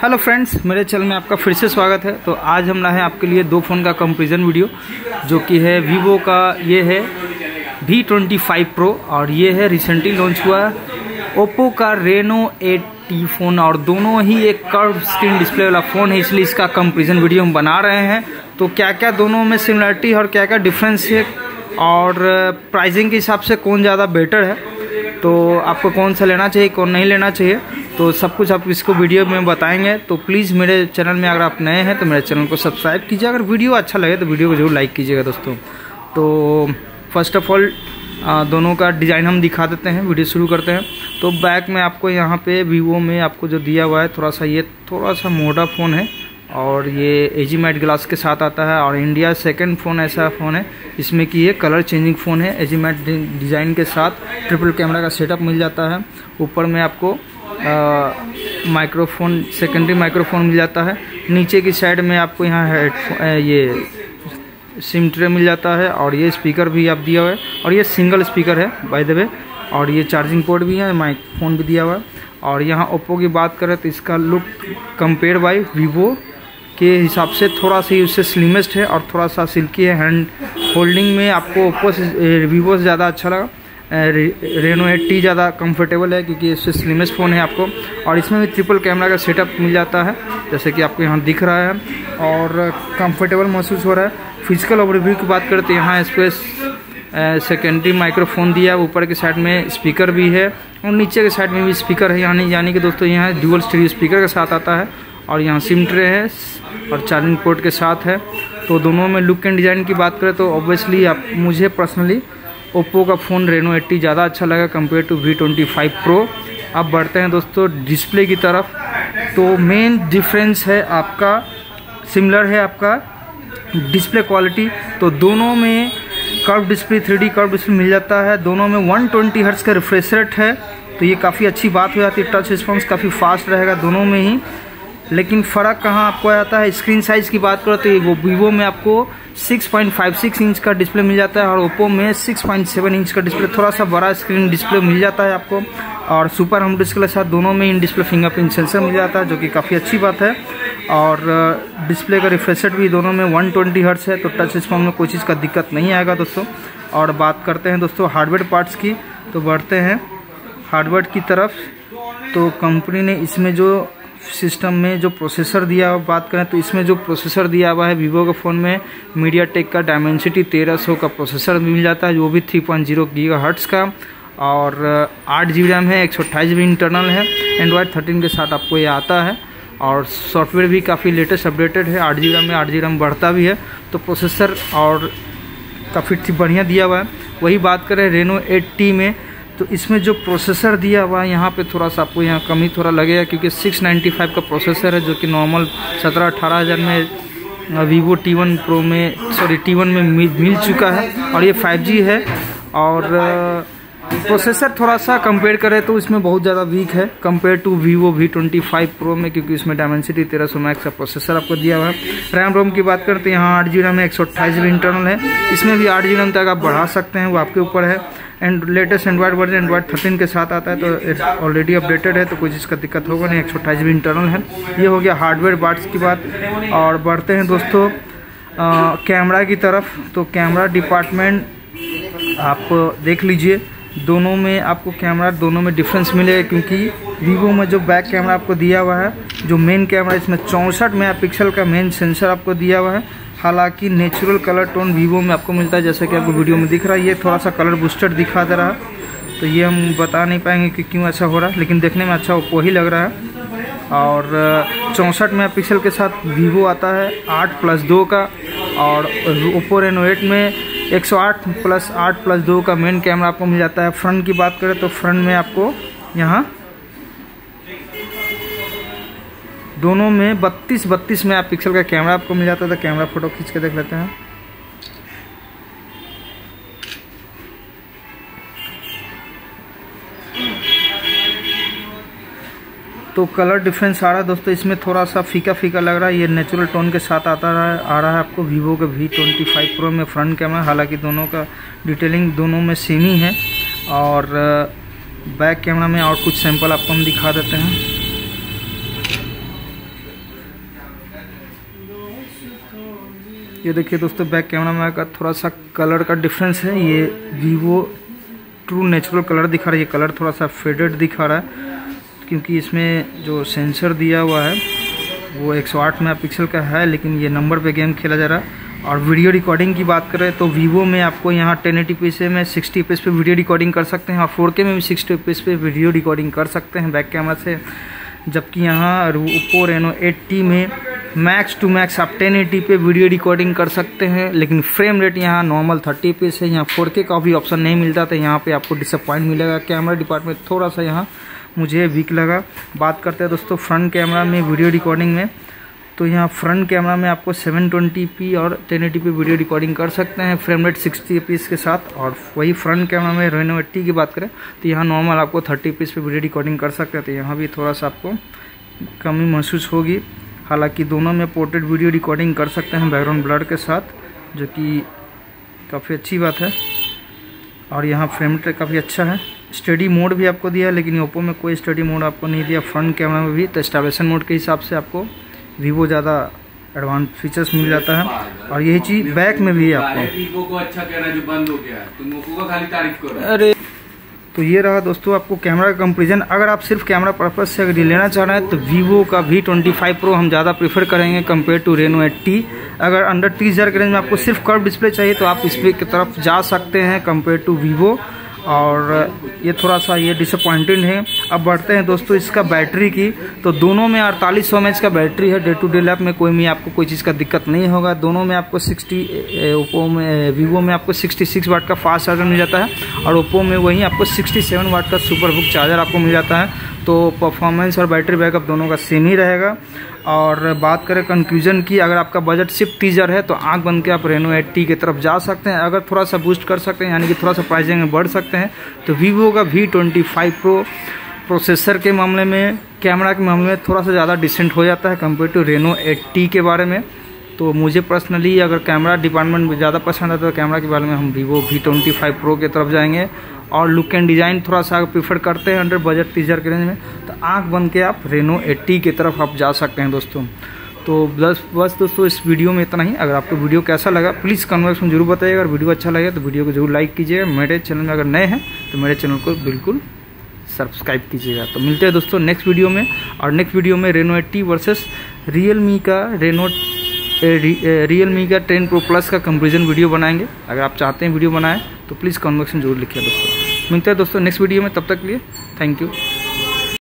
Hello friends मेरे channel में आपका फिर से स्वागत है। तो आज हम लाए आपके लिए दो फ़ोन का कंपेरिजन वीडियो जो कि है वीवो का, ये है वी ट्वेंटी फाइव प्रो और ये है रिसेंटली लॉन्च हुआ है ओप्पो का रेनो एट फ़ोन और दोनों ही एक कर्व स्क्रीन डिस्प्ले वाला फ़ोन है, इसलिए इसका कंपेरिजन वीडियो हम बना रहे हैं। तो क्या क्या दोनों में सिमिलरिटी और क्या क्या डिफरेंस है और प्राइसिंग के हिसाब से कौन ज़्यादा बेटर है? तो आपको कौन सा लेना चाहिए, कौन नहीं लेना चाहिए? तो सब कुछ आप इसको वीडियो में बताएँगे। तो प्लीज़ मेरे चैनल में अगर आप नए हैं तो मेरे चैनल को सब्सक्राइब कीजिए। अगर वीडियो अच्छा लगे तो वीडियो को ज़रूर लाइक कीजिएगा दोस्तों। तो फ़र्स्ट ऑफ़ ऑल दोनों का डिज़ाइन हम दिखा देते हैं, वीडियो शुरू करते हैं। तो बैक में आपको यहाँ पे वीवो में आपको जो दिया हुआ है थोड़ा सा ये थोड़ा सा मोटा फ़ोन है। और ये एजी मैट ग्लास के साथ आता है। और इंडिया सेकंड फ़ोन ऐसा फ़ोन है इसमें कि ये कलर चेंजिंग फ़ोन है। एजी मैट डिज़ाइन के साथ ट्रिपल कैमरा का सेटअप मिल जाता है। ऊपर में आपको माइक्रोफोन सेकेंडरी माइक्रोफोन मिल जाता है। नीचे की साइड में आपको यहाँ हेडफोन ये सिम ट्रे मिल जाता है और ये स्पीकर भी आप दिया हुआ है। और ये सिंगल स्पीकर है बाय द वे और ये चार्जिंग पोर्ट भी है माइक फ़ोन भी दिया हुआ है। और यहाँ ओप्पो की बात करें तो इसका लुक कंपेयर बाई वीवो के हिसाब से थोड़ा सा उससे स्लिमेस्ट है और थोड़ा सा सिल्की है। हैंड होल्डिंग में आपको ओप्पो से वीवो से ज़्यादा अच्छा लगा। रेनो एट टी ज़्यादा कंफर्टेबल है क्योंकि इससे स्लिमेस्ट फ़ोन है आपको। और इसमें भी ट्रिपल कैमरा का सेटअप मिल जाता है, जैसे कि आपको यहाँ दिख रहा है। और कंफर्टेबल महसूस हो रहा है। फ़िज़िकल ओवरव्यू की बात करें तो यहाँ स्पेस सेकेंडरी माइक्रोफोन दिया है। ऊपर के साइड में स्पीकर भी है और नीचे के साइड में भी स्पीकर है। यानी यानी कि दोस्तों, यहाँ ड्यूअल स्टीरियो स्पीकर के साथ आता है। और यहाँ सिम ट्रे है और चार्जिंग पोर्ट के साथ है। तो दोनों में लुक एंड डिज़ाइन की बात करें तो ऑब्वियसली आप, मुझे पर्सनली ओप्पो का फ़ोन रेनो एट्टी ज़्यादा अच्छा लगा compare to V twenty five Pro अब बढ़ते हैं दोस्तों डिस्प्ले की तरफ़। तो मेन डिफरेंस है आपका सिमिलर है आपका डिस्प्ले क्वालिटी तो दोनों में curve display three D curve display मिल जाता है। दोनों में 120 ट्वेंटी हर्ट्स का रिफ्रेश रेट है। तो ये काफ़ी अच्छी बात हो जाती है टच रिस्पॉन्स काफ़ी फास्ट रहेगा दोनों में ही। लेकिन फ़र्क कहाँ आपको आता है? स्क्रीन साइज़ की बात करो तो वो वीवो में आपको 6.56 इंच का डिस्प्ले मिल जाता है और ओप्पो में 6.7 इंच का डिस्प्ले, थोड़ा सा बड़ा स्क्रीन डिस्प्ले मिल जाता है आपको। और सुपर हम डिस्प्ले साथ दोनों में इन डिस्प्ले फिंगरप्रिंट सेंसर मिल जाता है, जो कि काफ़ी अच्छी बात है। और डिस्प्ले का रिफ्रेश भी दोनों में 120 ट्वेंटी हर्ट्स है तो टच रिस्पॉन्स में कोई चीज़ का दिक्कत नहीं आएगा दोस्तों। और बात करते हैं दोस्तों हार्डवेयर पार्ट्स की तो बढ़ते हैं हार्डवेयर की तरफ़। तो कंपनी ने इसमें जो सिस्टम में जो प्रोसेसर दिया हुआ बात करें तो इसमें जो प्रोसेसर दिया हुआ है वीवो के फ़ोन में मीडिया टेक का डायमेंसिटी तेरह सौ का प्रोसेसर मिल जाता है वो भी three point zero giga hertz का, और आठ जी रैम है, एक सौ अट्ठाईस जी इंटरनल है एंड्रॉयड थर्टीन के साथ आपको ये आता है, और सॉफ्टवेयर भी काफ़ी लेटेस्ट अपडेटेड है, आठ जी रैम में आठ जी रैम बढ़ता भी है तो प्रोसेसर और काफ़ी बढ़िया दिया हुआ है। वही बात करें रेनो एट में तो इसमें जो प्रोसेसर दिया हुआ है, यहाँ पे थोड़ा सा आपको यहाँ कमी थोड़ा लगेगा, क्योंकि 695 का प्रोसेसर है, जो कि नॉर्मल सत्रह अठारह हज़ार में वीवो टी वन प्रो में सॉरी टी वन में मिल चुका है, और ये 5G है, और प्रोसेसर थोड़ा सा कंपेयर करें तो इसमें बहुत ज़्यादा वीक है compare to Vivo V twenty five Pro में, क्योंकि इसमें डायमेंसिटी तेरह सौ मैक्स का प्रोसेसर आपको दिया हुआ है। रैम रोम की बात करें तो यहाँ आठ जी रैम एक सौ अट्ठाईस इंटरनल है, इसमें भी आठ जी रैम तक आप बढ़ा सकते हैं, वो आपके ऊपर है। And latest Android version Android thirteen के साथ आता है तो ऑलरेडी अपडेटेड है तो कोई इसका दिक्कत होगा नहीं, एक सौ अट्ठाईस इंटरनल है। ये हो गया हार्डवेयर पार्ट्स की बात, और बढ़ते हैं दोस्तों कैमरा की तरफ़। तो कैमरा डिपार्टमेंट आप देख लीजिए, दोनों में आपको कैमरा दोनों में डिफरेंस मिलेगा, क्योंकि वीवो में जो बैक कैमरा आपको दिया हुआ है, जो मेन कैमरा इसमें चौंसठ मेगापिक्सल का मेन सेंसर आपको दिया हुआ है हालाँकि नेचुरल कलर टोन वीवो में आपको मिलता है, जैसे कि आपको वीडियो में दिख रहा है। ये थोड़ा सा कलर बूस्टर दिखा दे रहा है। तो ये हम बता नहीं पाएँगे कि क्यों ऐसा हो रहा है, लेकिन देखने में अच्छा ओप्पो ही लग रहा है। और चौंसठ मेगा पिक्सल के साथ वीवो आता है, आठ प्लस दो का। और ओप्पो रेनो एट में 108 प्लस आठ प्लस दो का मेन कैमरा आपको मिल जाता है। फ्रंट की बात करें तो फ्रंट में आपको यहाँ दोनों में 32 बत्तीस में आप पिक्सल का कैमरा आपको मिल जाता था कैमरा फ़ोटो खींच के देख लेते हैं। तो कलर डिफरेंस आ रहा है दोस्तों, इसमें थोड़ा सा फीका फीका लग रहा है, ये नेचुरल टोन के साथ आता रहा है, आ रहा है आपको वीवो के वी ट्वेंटी फाइव प्रो में फ्रंट कैमरा हालाँकि दोनों का डिटेलिंग दोनों में सेम ही है, और बैक कैमरा में और कुछ सैंपल आपको हम दिखा देते हैं। ये देखिए दोस्तों बैक कैमरा में का थोड़ा सा कलर का डिफरेंस है। ये वीवो ट्रू नेचुरल कलर दिखा रहा है। ये कलर थोड़ा सा फेडेड दिखा रहा है, क्योंकि इसमें जो सेंसर दिया हुआ है, वो 108 मेगापिक्सल का है, लेकिन ये नंबर पे गेम खेला जा रहा है। और वीडियो रिकॉर्डिंग की बात करें तो वीवो में आपको यहाँ टेन एटी से में सिक्सटी पीस पे वीडियो रिकॉर्डिंग कर सकते हैं, और फोर में भी सिक्सटी पीस पे वीडियो रिकॉर्डिंग कर सकते हैं बैक कैमरा से। जबकि यहाँ ओप्पो रेनो एट्टी में मैक्स टू मैक्स आप टेन एटी पे वीडियो रिकॉर्डिंग कर सकते हैं, लेकिन फ्रेम रेट यहाँ नॉर्मल थर्टी पीस है यहाँ फोर का भी ऑप्शन नहीं मिलता था यहाँ पे आपको डिसअपॉइंट मिलेगा। कैमरा डिपार्टमेंट थोड़ा सा यहाँ मुझे वीक लगा। बात करते हैं दोस्तों फ्रंट कैमरा में वीडियो रिकॉर्डिंग में। तो यहाँ फ्रंट कैमरा में आपको 720p और 1080p वीडियो रिकॉर्डिंग कर सकते हैं फ्रेम रेट सिक्सटी पीस के साथ। और वही फ्रंट कैमरा में रेनो एट्टी की बात करें तो यहाँ नॉर्मल आपको 30 पीस पे वीडियो रिकॉर्डिंग कर सकते हैं। तो यहाँ भी थोड़ा सा आपको कमी महसूस होगी। हालाँकि दोनों में पोर्ट्रेट वीडियो रिकॉर्डिंग कर सकते हैं बैकग्राउंड ब्लर के साथ जो कि काफ़ी अच्छी बात है। और यहाँ फ्रेम रेट काफ़ी अच्छा है। स्टडी मोड भी आपको दिया है लेकिन ओप्पो में कोई स्टडी मोड आपको नहीं दिया। फ्रंट कैमरा में भी तो स्टेबलेशन मोड के हिसाब से आपको वीवो ज़्यादा एडवांस फीचर्स मिल जाता है। और यही चीज़ बैक में भी है आपको। अच्छा कहना जो बंद हो गया तुम ओप्पो का खाली तारीफ़ करो। अरे तो ये रहा दोस्तों आपको कैमरा का कंपेरिजन अगर आप सिर्फ़ कैमरा पर्पज से अगर लेना चाह रहे हैं तो वीवो का वी ट्वेंटी फाइव प्रो हम ज़्यादा प्रीफर करेंगे compare to Reno eight T अगर अंडर तीस हज़ार के रेंज में आपको सिर्फ़ कर्व डिस्प्ले चाहिए तो आप इस की तरफ़ जा सकते हैं कंपेयर टू वीवो और ये थोड़ा सा ये डिसअपॉइंटेड है। अब बढ़ते हैं दोस्तों इसका बैटरी की। तो दोनों में अड़तालीस सौ का बैटरी है। डे टू डे लैप में कोई भी आपको कोई चीज़ का दिक्कत नहीं होगा। दोनों में आपको 60 ओप्पो में वीवो में आपको 66 वाट का फास्ट चार्जर मिल जाता है। और ओप्पो में वहीं आपको 67 वाट का सुपर बुक चार्जर आपको मिल जाता है। तो परफॉर्मेंस और बैटरी बैकअप दोनों का सेम ही रहेगा। और बात करें कंक्लूजन की, अगर आपका बजट सिर्फ़ टीजर है तो आँख बन के आप रेनो एट्टी की तरफ़ जा सकते हैं। अगर थोड़ा सा बूस्ट कर सकते हैं, यानी कि थोड़ा सा प्राइजिंग में बढ़ सकते हैं तो वीवो का V twenty five Pro processor के मामले में कैमरा के मामले में थोड़ा सा ज़्यादा डिसेंट हो जाता है कंपेयर टू रेनो एट्टी के बारे में। तो मुझे पर्सनली अगर कैमरा डिपार्टमेंट में ज़्यादा पसंद आता है तो कैमरा के बारे में हम Vivo V twenty five Pro की तरफ़ जाएँगे। और लुक एंड डिज़ाइन थोड़ा सा प्रीफर करते हैं अंडर बजट तीस हज़ार के रेंज में। तो आँख बन के आप रेनो एट्टी की तरफ़ आप जा सकते हैं दोस्तों। तो बस बस दोस्तों इस वीडियो में इतना ही। अगर आपको वीडियो कैसा लगा प्लीज़ कमेंट्स में ज़रूर बताइएगा। अगर वीडियो अच्छा लगे तो वीडियो को ज़रूर लाइक कीजिएगा। मेरे चैनल में अगर नए हैं तो मेरे चैनल को बिल्कुल सब्सक्राइब कीजिएगा। तो मिलते हैं दोस्तों नेक्स्ट वीडियो में। और नेक्स्ट वीडियो में Reno eight T versus Realme का रेनो रियल मी का टेन प्रो प्लस का कंपेरिजन वीडियो बनाएँगे। अगर आप चाहते हैं वीडियो बनाएँ तो प्लीज़ कॉन्वेक्शन ज़रूर लिखिए दोस्तों। मिलते हैं दोस्तों नेक्स्ट वीडियो में, तब तक लिए थैंक यू